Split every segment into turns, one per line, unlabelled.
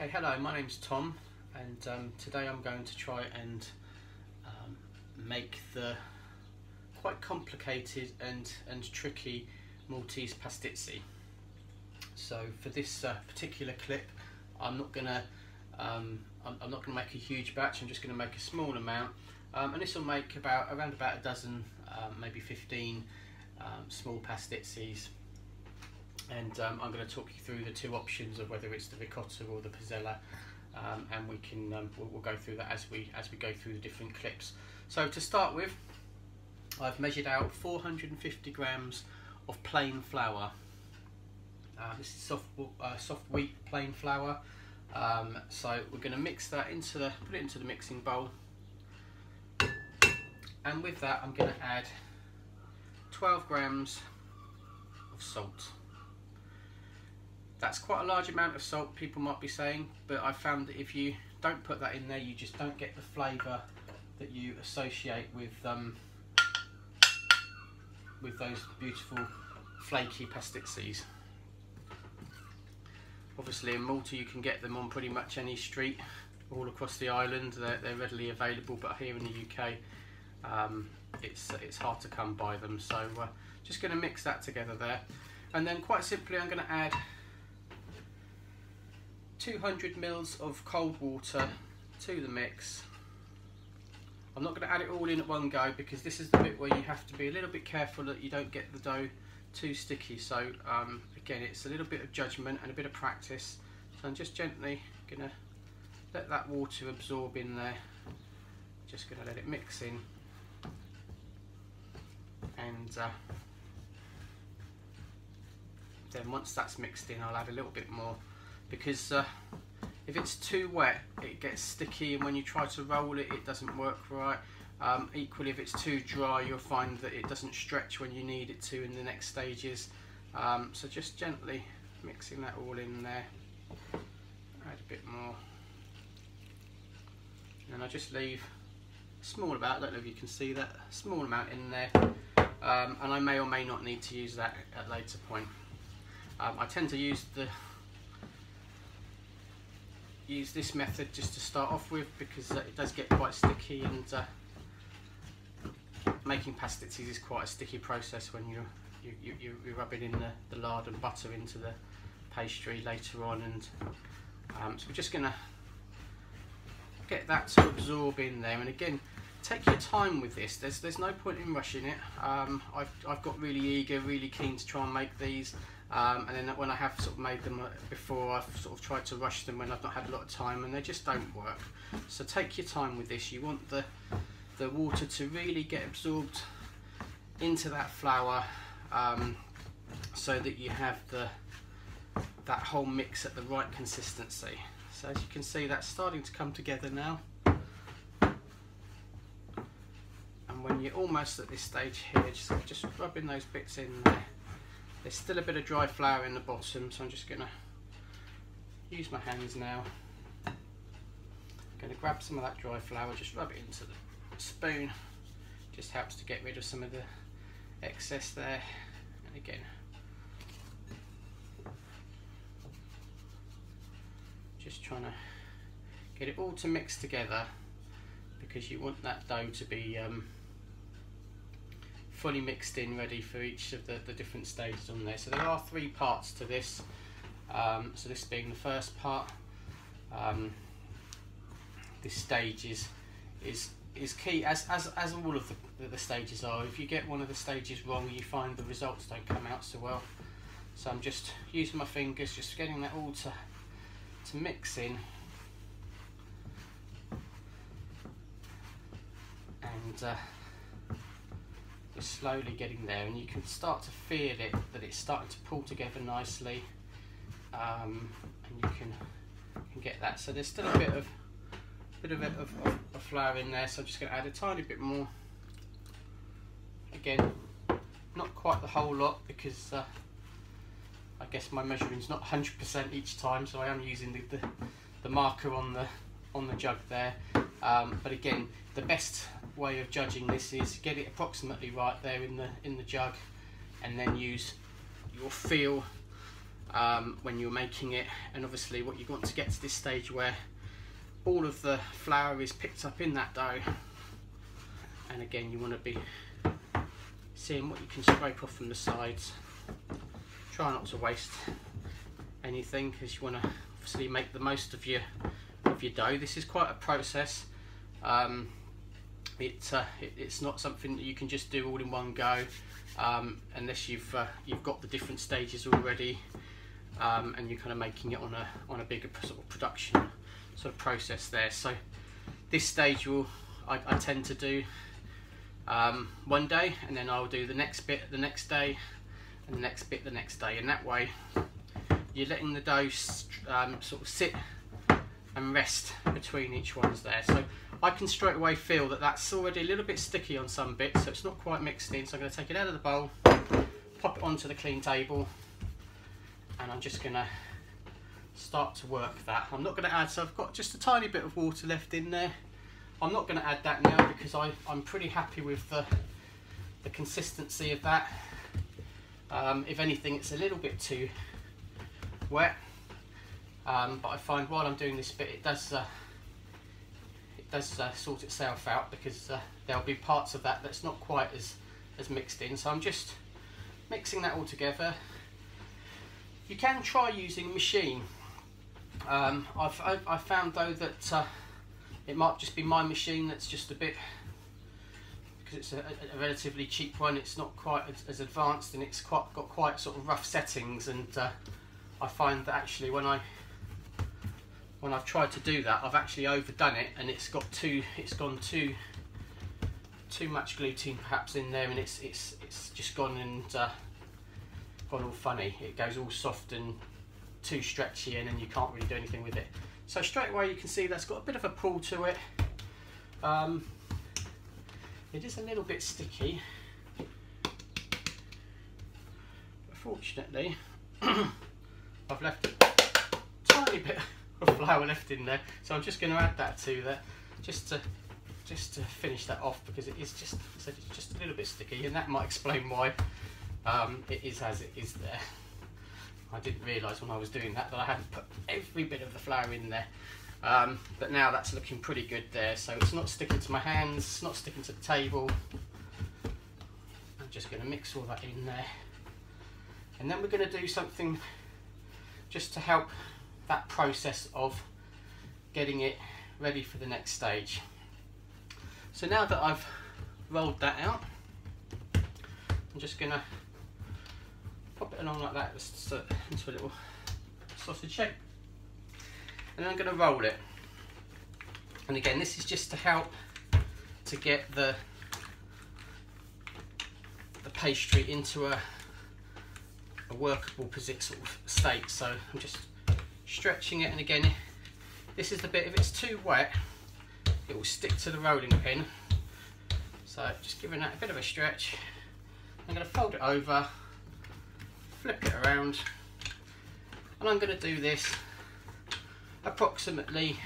Okay, hello, my name's Tom and um, today I'm going to try and um, make the quite complicated and, and tricky Maltese pastizzi. So for this uh, particular clip I'm not gonna um, I'm, I'm, not gonna make a huge batch, I'm just gonna make a small amount um, and this will make about around about a dozen, um, maybe 15 um, small pastizzis and um, I'm going to talk you through the two options of whether it's the ricotta or the pizzella um, and we can um, we'll, we'll, go through that as we as we go through the different clips. So to start with I've measured out 450 grams of plain flour. Uh, this is soft uh, soft wheat plain flour. Um, so we're going to mix that into the put it into the mixing bowl. And with that I'm going to add 12 grams of salt that's quite a large amount of salt, people might be saying, but I found that if you don't put that in there, you just don't get the flavour that you associate with um, with those beautiful flaky pastizzis. Obviously in Malta you can get them on pretty much any street all across the island. They're, they're readily available, but here in the UK um, it's, it's hard to come by them. So uh, just going to mix that together there. And then quite simply I'm going to add 200 mils of cold water to the mix. I'm not going to add it all in at one go because this is the bit where you have to be a little bit careful that you don't get the dough too sticky. So um, again, it's a little bit of judgment and a bit of practice. So I'm just gently going to let that water absorb in there. Just going to let it mix in. And uh, then once that's mixed in, I'll add a little bit more because uh, if it's too wet it gets sticky and when you try to roll it it doesn't work right. Um, equally if it's too dry you'll find that it doesn't stretch when you need it to in the next stages. Um, so just gently mixing that all in there. Add a bit more. And I just leave a small amount, I don't know if you can see that, small amount in there. Um, and I may or may not need to use that at later point. Um, I tend to use the use this method just to start off with because uh, it does get quite sticky and uh, making pastizzis is quite a sticky process when you you, you, you're rubbing in the, the lard and butter into the pastry later on and um, so we're just to get that to absorb in there. And again take your time with this. There's there's no point in rushing it. Um, I've, I've got really eager really keen to try and make these um, and then when I have sort of made them uh, before, I've sort of tried to rush them when I've not had a lot of time and they just don't work. So take your time with this. You want the, the water to really get absorbed into that flour um, so that you have the that whole mix at the right consistency. So as you can see that's starting to come together now. And when you're almost at this stage here, just, just rubbing those bits in there. There's still a bit of dry flour in the bottom, so I'm just going to use my hands now. I'm going to grab some of that dry flour, just rub it into the spoon. Just helps to get rid of some of the excess there. And again, just trying to get it all to mix together because you want that dough to be um, fully mixed in ready for each of the, the different stages on there. So there are three parts to this. Um, so this being the first part, um, this stage is is is key as as, as all of the, the stages are. If you get one of the stages wrong, you find the results don't come out so well. So I'm just using my fingers, just getting that all to to mix in. And uh, we're slowly getting there and you can start to feel it that it's starting to pull together nicely um, and you can, can get that. So there's still a bit of bit of, of, of flour in there so I'm just going to add a tiny bit more. Again not quite the whole lot because uh, I guess my measuring's not 100% each time so I am using the, the, the marker on the on the jug there. Um, but again the best way of judging this is get it approximately right there in the in the jug and then use your feel um, when you're making it. And obviously what you want to get to this stage where all of the flour is picked up in that dough. And again you want to be seeing what you can scrape off from the sides. Try not to waste anything because you want to obviously make the most of your of your dough. This is quite a process. Um, it, uh, it, it's not something that you can just do all in one go um, unless you've uh, you've got the different stages already um, and you're kind of making it on a on a bigger sort of production sort of process there. So this stage will I, I tend to do um, one day and then I'll do the next bit the next day and the next bit the next day. And that way you're letting the dough um, sort of sit and rest between each ones there. So I can straight away feel that that's already a little bit sticky on some bits so it's not quite mixed in. So I'm going to take it out of the bowl pop it onto the clean table and I'm just going to start to work that. I'm not going to add so I've got just a tiny bit of water left in there. I'm not going to add that now because I, I'm pretty happy with the, the consistency of that. Um, if anything it's a little bit too wet. Um, but I find while I'm doing this bit it does uh, does uh, sort itself out because uh, there'll be parts of that that's not quite as as mixed in. So I'm just mixing that all together. You can try using a machine. Um, I've, I, I found though that uh, it might just be my machine that's just a bit because it's a, a, relatively cheap one it's not quite as, as, advanced and it's quite got quite sort of rough settings and uh, I find that actually when I when I've tried to do that I've actually overdone it and it's got too it's gone too too much gluten perhaps in there and it's it's it's just gone and uh, gone all funny. It goes all soft and too stretchy and then you can't really do anything with it. So straight away you can see that's got a bit of a pull to it. Um, it is a little bit sticky. But fortunately I've left a tiny bit flour left in there. So I'm just going to add that to there just to just to finish that off because it is just it's just a little bit sticky and that might explain why um, it is as it is there. I didn't realise when I was doing that that I hadn't put every bit of the flour in there. Um, but now that's looking pretty good there so it's not sticking to my hands it's not sticking to the table. I'm just going to mix all that in there. And then we're going to do something just to help that process of getting it ready for the next stage. So now that I've rolled that out, I'm just going to pop it along like that into a little sausage shape. And then I'm going to roll it. And again, this is just to help to get the the pastry into a, a workable sort of state. So I'm just stretching it and again this is the bit if it's too wet it will stick to the rolling pin. So just giving that a bit of a stretch. I'm going to fold it over flip it around and I'm going to do this approximately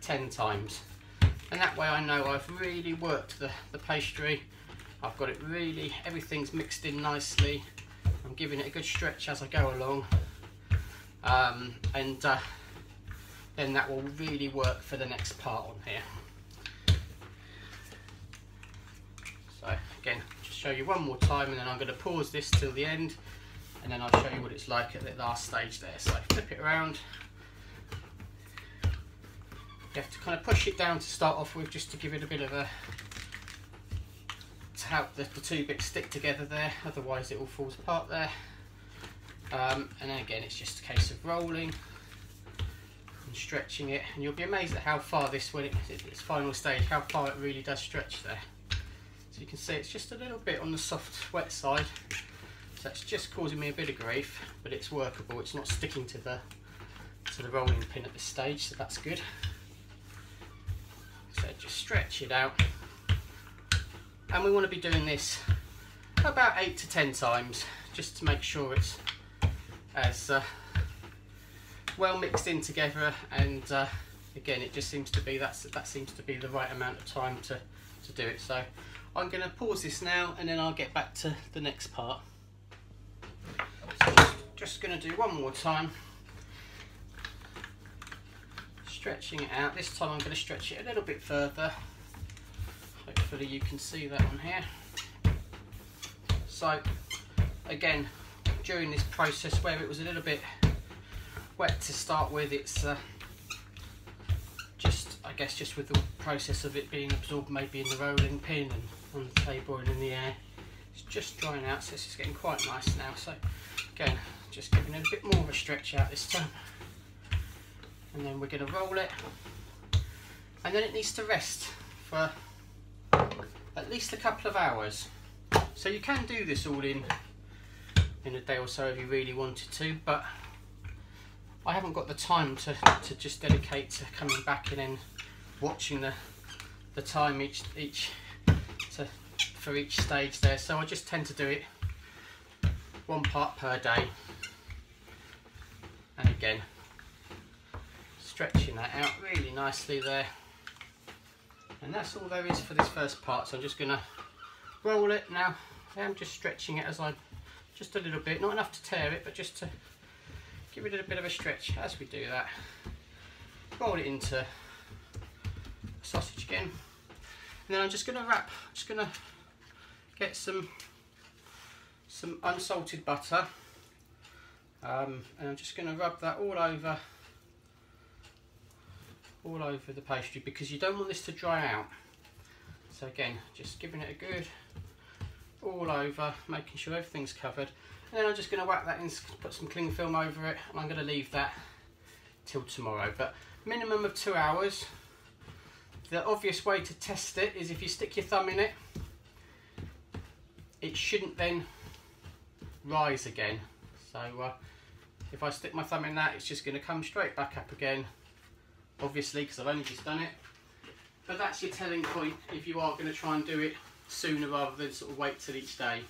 10 times. And that way I know I've really worked the, the pastry. I've got it really everything's mixed in nicely. I'm giving it a good stretch as I go along um, and uh, then that will really work for the next part on here. So again, just show you one more time and then I'm going to pause this till the end and then I'll show you what it's like at the last stage there. So flip it around. You have to kind of push it down to start off with just to give it a bit of a to help the, the two bits stick together there otherwise it all falls apart there um, and then again, it's just a case of rolling and stretching it. And you'll be amazed at how far this, when it, its final stage, how far it really does stretch there. So you can see it's just a little bit on the soft, wet side. So it's just causing me a bit of grief, but it's workable. It's not sticking to the to the rolling pin at this stage, so that's good. So just stretch it out. And we want to be doing this about 8 to 10 times, just to make sure it's as uh, well mixed in together and uh, again it just seems to be that's that seems to be the right amount of time to to do it so I'm going to pause this now and then I'll get back to the next part so just going to do one more time. Stretching it out. This time I'm going to stretch it a little bit further. Hopefully you can see that on here. So again, during this process where it was a little bit wet to start with, it's uh, just, I guess, just with the process of it being absorbed maybe in the rolling pin and on the table and in the air. It's just drying out, so this is getting quite nice now. So again, just giving it a bit more of a stretch out this time. And then we're going to roll it. And then it needs to rest for at least a couple of hours. So you can do this all in in a day or so if you really wanted to, but I haven't got the time to, to just dedicate to coming back and then watching the the time each each to, for each stage there. So I just tend to do it one part per day. And again, stretching that out really nicely there. And that's all there is for this first part. So I'm just gonna roll it now. I'm just stretching it as I, just a little bit, not enough to tear it, but just to give it a bit of a stretch as we do that. Roll it into sausage again. And then I'm just gonna wrap, just gonna get some some unsalted butter um, and I'm just going to rub that all over all over the pastry because you don't want this to dry out so again just giving it a good all over making sure everything's covered and then I'm just going to whack that in put some cling film over it and I'm going to leave that till tomorrow but minimum of two hours the obvious way to test it is if you stick your thumb in it it shouldn't then rise again. So uh, if I stick my thumb in that, it's just going to come straight back up again, obviously, because I've only just done it. But that's your telling point if you are going to try and do it sooner rather than sort of wait till each day.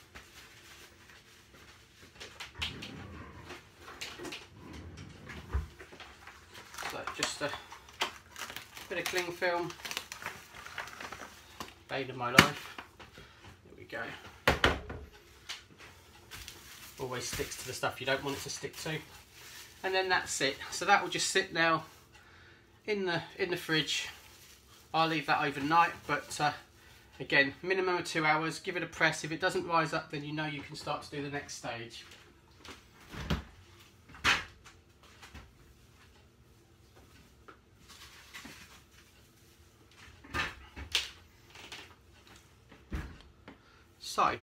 So just a bit of cling film, bane of my life. There we go always sticks to the stuff you don't want it to stick to. And then that's it. So that will just sit now in the in the fridge. I'll leave that overnight, but uh, again, minimum of two hours. Give it a press. If it doesn't rise up, then you know you can start to do the next stage. So,